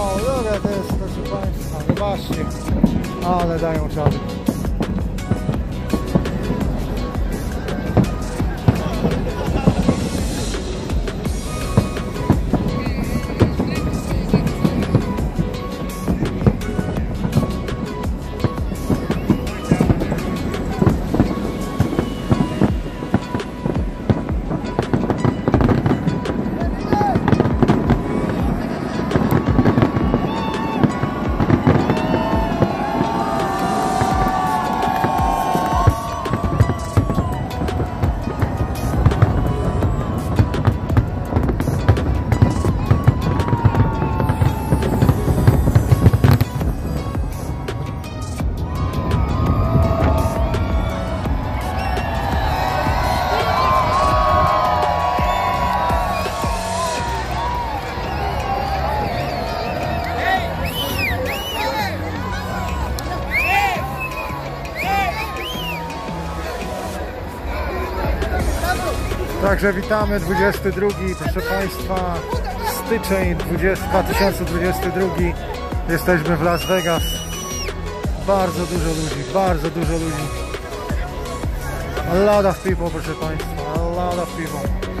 O, dobra, to proszę Państwa, no zobaczcie, ale dają czadu. Także witamy 22, proszę Państwa, styczeń 20, 2022. Jesteśmy w Las Vegas. Bardzo dużo ludzi, bardzo dużo ludzi. A lot of people, proszę Państwa, a lot of people.